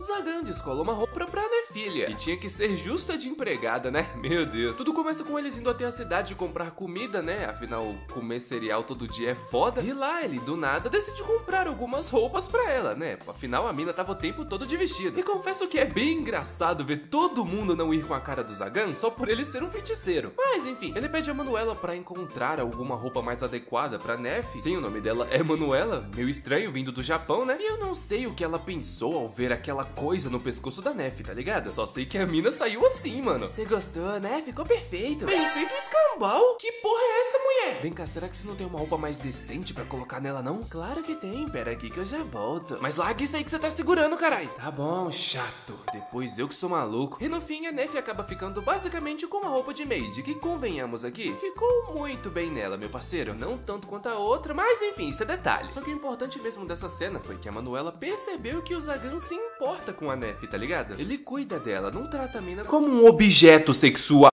Zagan descolou uma roupa pra Nefilha. E tinha que ser justa de empregada, né? Meu Deus. Tudo começa com eles indo até a cidade comprar comida, né? Afinal, comer cereal todo dia é foda. E lá ele, do nada, decide comprar algumas roupas pra ela, né? Afinal, a mina tava o tempo todo de vestido. E confesso que é bem engraçado ver todo mundo não ir com a cara do Zagan só por ele ser um feiticeiro. Mas enfim, ele pede a Manuela pra encontrar alguma roupa mais adequada pra Nef. Sim, o nome dela é Manuela. Meio estranho vindo do Japão, né? E eu não sei o que ela pensou ao ver aquela coisa no pescoço da Nef, tá ligado? Só sei que a mina saiu assim, mano. Você gostou, né? Ficou perfeito. Perfeito escambau? Que porra é essa, mulher? Vem cá, será que você não tem uma roupa mais decente pra colocar nela, não? Claro que tem. Pera aqui que eu já volto. Mas larga isso aí que você tá segurando, carai. Tá bom, chato. Depois eu que sou maluco. E no fim, a Nef acaba ficando basicamente com uma roupa de maid, que convenhamos aqui, ficou muito bem nela, meu parceiro. Não tanto quanto a outra, mas enfim, isso é detalhe. Só que o importante mesmo dessa cena foi que a Manuela percebeu que o Zagan se importa com a Nef, tá ligado? Ele cuida dela, não trata a mina como um objeto sexual.